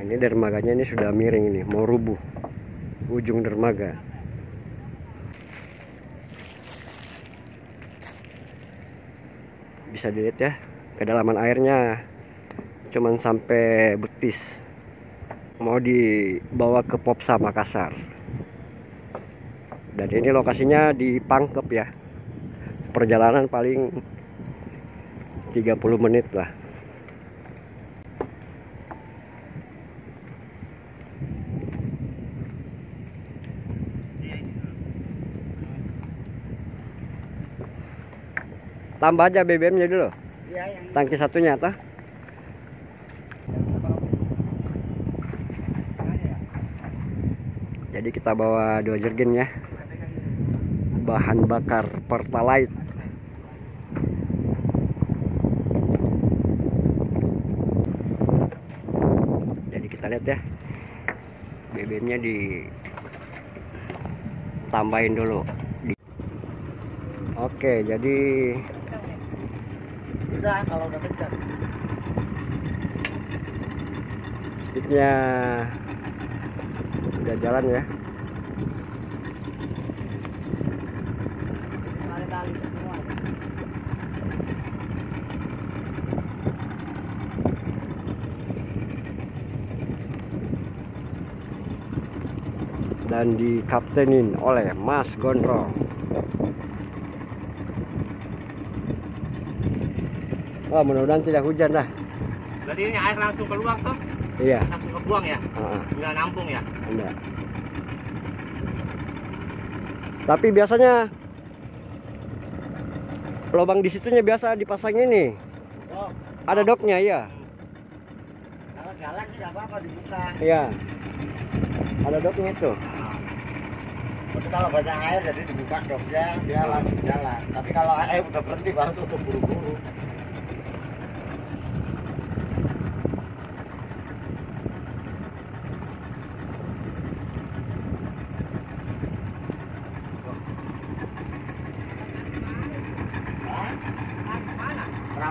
ini dermaganya ini sudah miring ini mau rubuh. Ujung dermaga. Bisa dilihat ya kedalaman airnya cuman sampai betis. Mau dibawa ke Popsa Makassar dan ini lokasinya di Pangkep ya. Perjalanan paling 30 menit lah tambah aja BBM nya dulu. Iya, yang tangki satunya toh jadi kita bawa dua jergen ya. Bahan bakar pertalite. Jadi kita lihat ya. BBM nya di tambahin dulu. Oke jadi udah kalau udah kencang. speednya udah jalan ya Tali-tali semua. dan dikaptenin oleh Mas Gondrong. Wah mudah-mudahan tidak hujan dah. Berarti ini air langsung keluar tuh, Iya. langsung kebuang ya, ah, nggak nampung ya. enggak. Tapi biasanya lubang di situnya biasa dipasang ini. Oh, Ada doknya ya. kalau jalan sih nggak apa-apa dibuka. Iya. Ada doknya tuh. Tapi kalau banyak air jadi dibuka doknya dia langsung jalan. Tapi kalau air udah berhenti baru tutup buru-buru.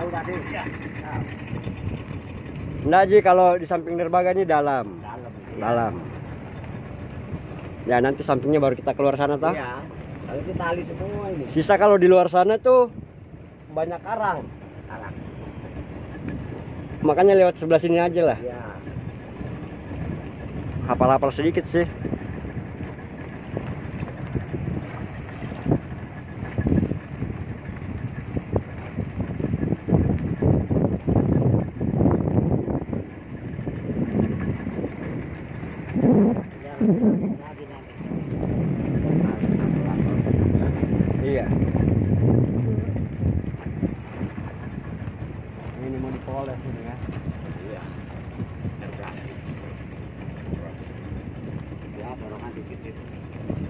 Tadi? Iya. Nah, Ji kalau di samping dermaga ini dalam. Dalam. Dalam. Ya nanti sampingnya baru kita keluar sana toh. Iya. Kalau itu tali semua ini. Sisa kalau di luar sana tuh banyak karang. Salah. Makanya lewat sebelah sini aja lah. Iya. Hafal-hafal sedikit sih. Iya. Iya. Ini mau dipoles ini ya. Iya. Ya.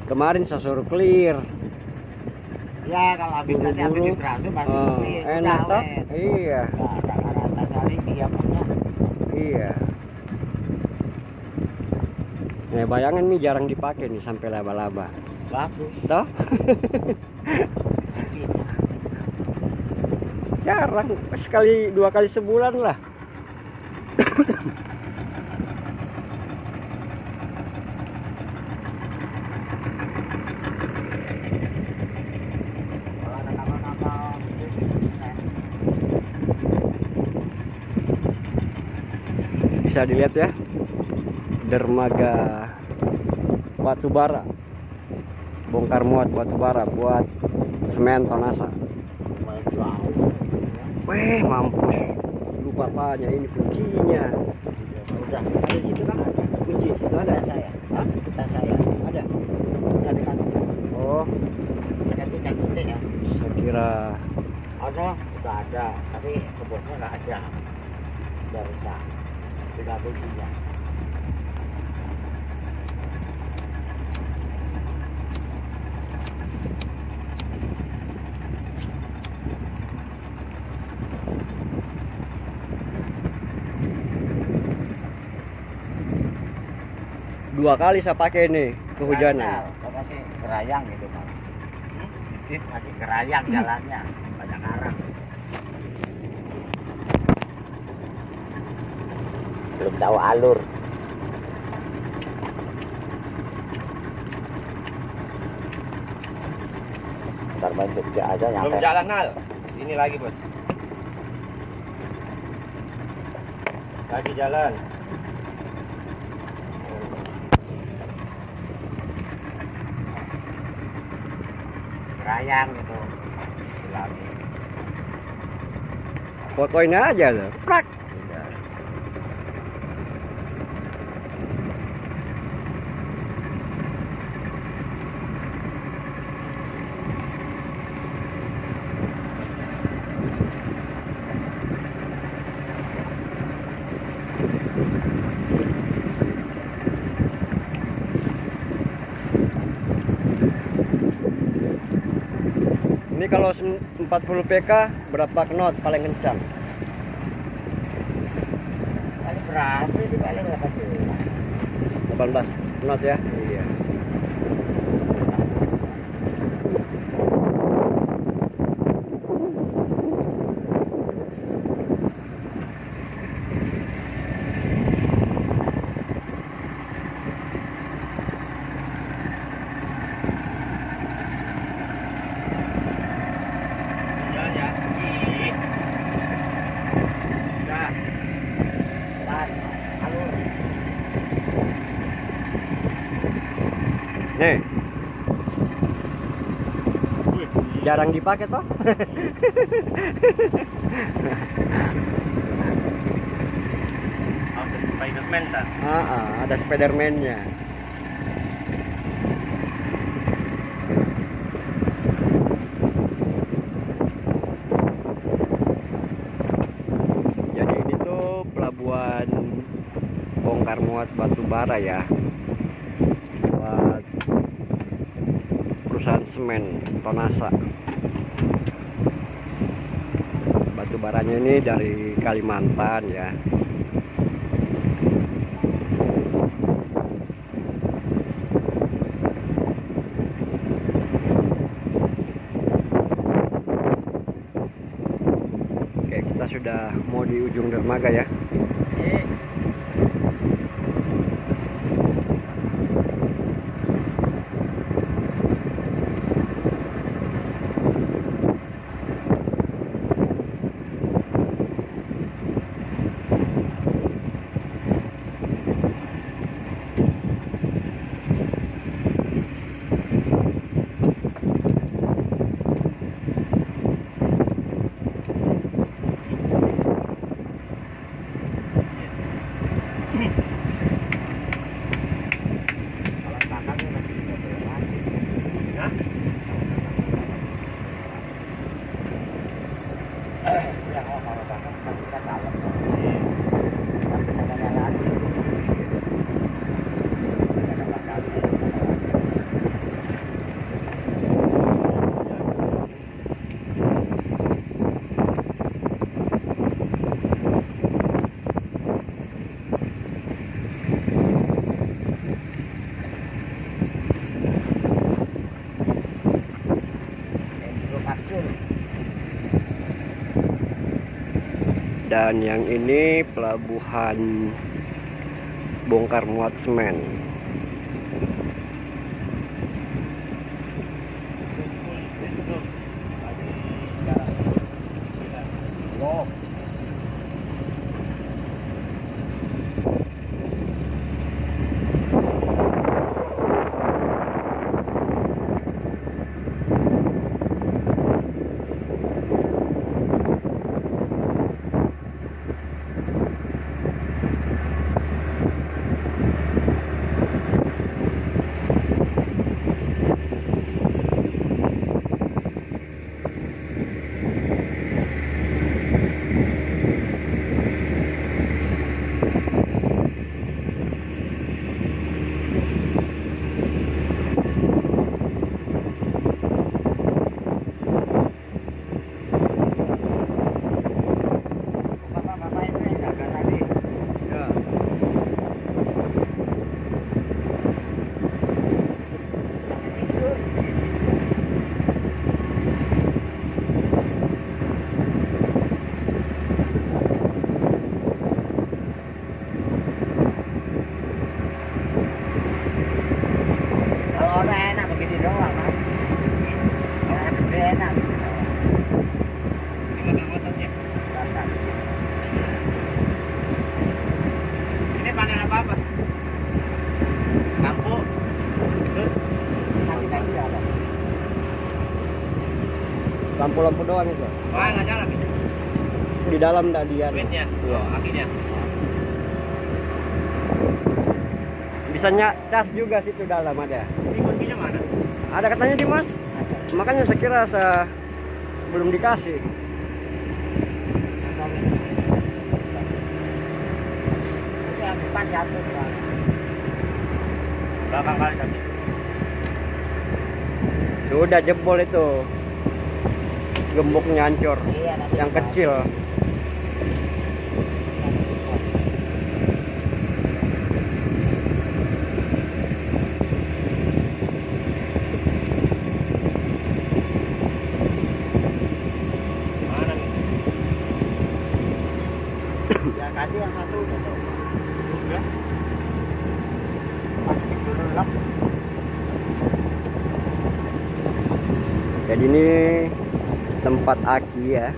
Kemarin saya suruh clear. Ya, kalau habis nanti habis diberasuk pasti Oh, beli. enak wet. Iya. Nah, rata-rata kali dia punya. Iya. Nah, bayangin nih jarang dipakai nih sampai laba-laba. Bagus. Toh? Jarang sekali dua kali sebulan lah. Bisa dilihat ya. Dermaga batu bara. Bongkar muat batu bara buat semen tonasa. Weh, mampus. Lupa tanya ini kuncinya. Udah. Ada di situ kan? Kunci situ ada. Saya. Hah? Kita saya. Ada. Udah dikasih. Oh, Ganti ganti ya. saya kira Ada, udah ada. Tapi kebunnya nggak ada. Udah rusak. Tinggal kuncinya. dua kali saya pakai ini kehujanan. Ya, masih kerayang gitu pak. Hmm? masih kerayang jalannya. Banyak arah. Belum tahu alur. Ntar main Jogja aja nyampe. belum jalan nal. Ini lagi bos. Lagi jalan. Rayang gitu. Lagi. Fotoin aja tuh. Prak. Ini kalau sem- 40 PK berapa knot paling kencang? Paling berapa sih paling berapa tuh? 18 knot ya. Iya. Jalan ya. Ih. Nah. Pan. Alur. Nih, Wih. Jarang dipakai toh. Outfit Spiderman tak? Ah, ah, ada Spiderman-nya. Jadi ini tuh pelabuhan bongkar muat batu bara ya. Buat perusahaan semen Tonasa. Batu baranya ini dari Kalimantan ya. Oke, kita sudah mau di ujung dermaga ya. Dan yang ini pelabuhan bongkar muat semen. Lampu-lampu doang itu Wah, nggak nyala. Bi. di dalam enggak dia Duitnya. Iya. Oh, akinya. bisa nyak cas juga situ dalam ada Ini kuncinya mana? ada katanya di mas makanya saya kira saya belum dikasih. Belakang kali tadi. sudah jebol itu gemboknya hancur. Iya, yang kecil पता की है।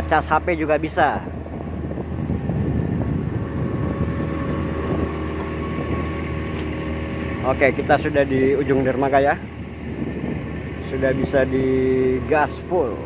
Buat cas HP juga bisa. Oke kita sudah di ujung dermaga ya. Sudah bisa di gas full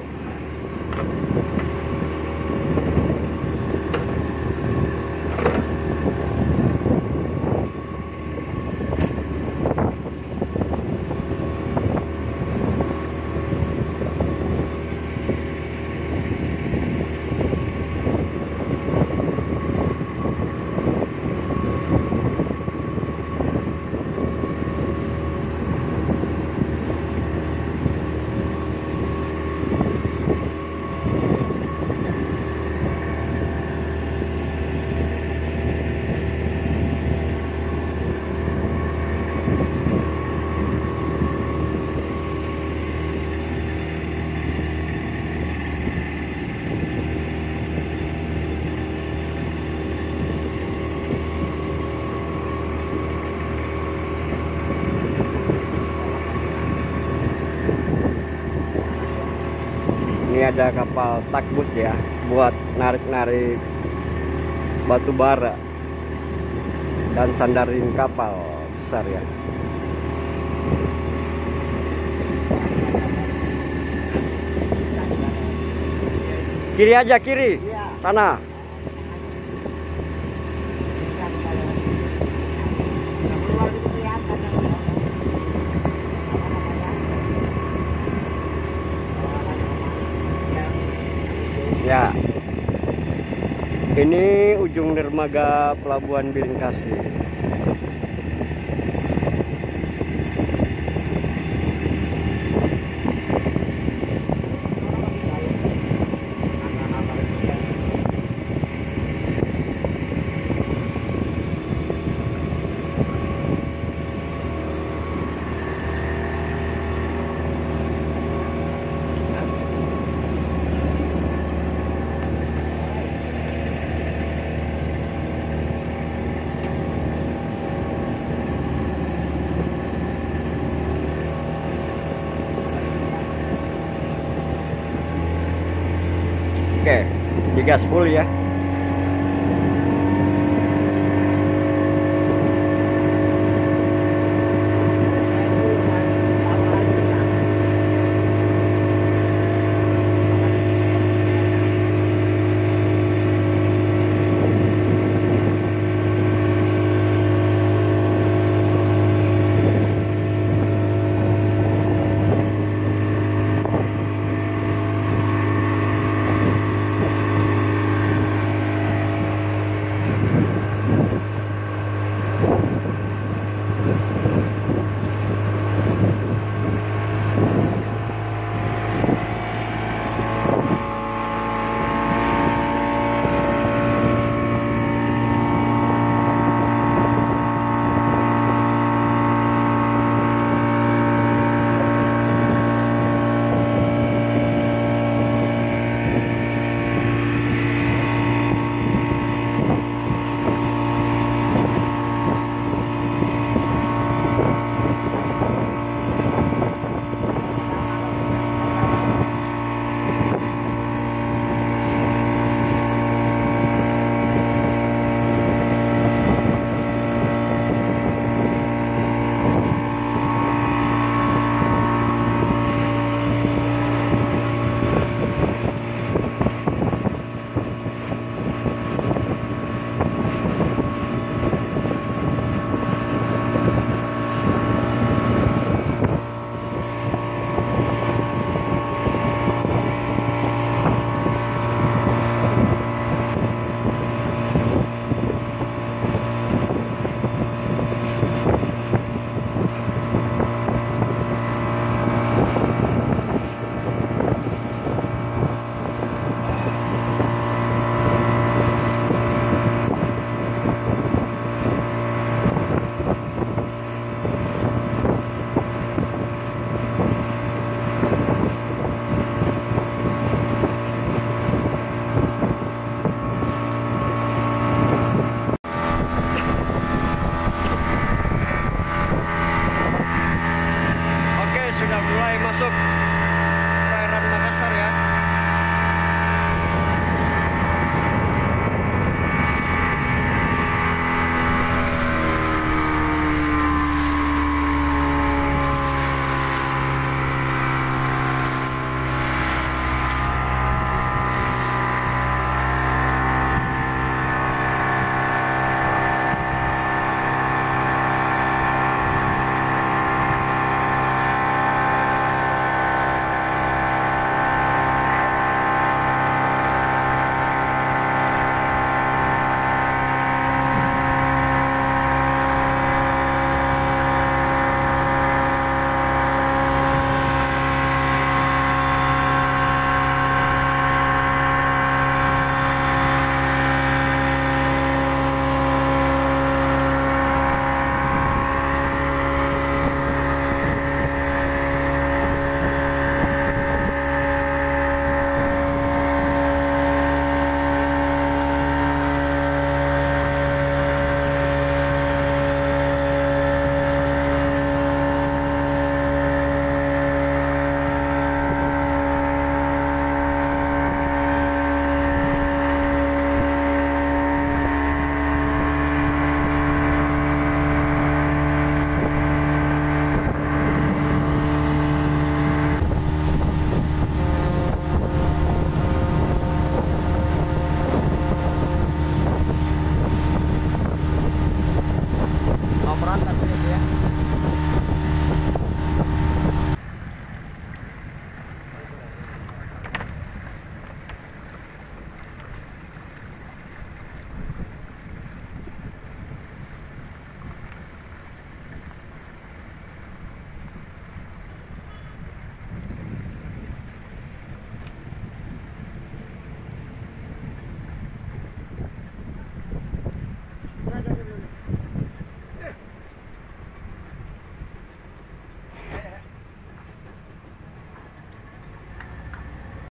ini ada kapal takbut ya buat narik-narik batu bara dan sandarin kapal besar ya. Kiri aja kiri. Iya. sana Bisa kalau- Yang keluar itu kelihatan yang- apa namanya? ya ini ujung dermaga pelabuhan Bilinkasi oke digas full ya